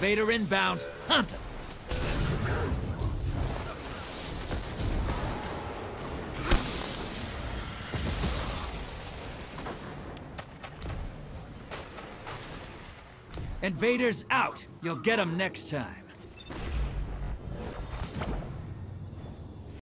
Invader inbound. Hunt him. Invaders out. You'll get them next time.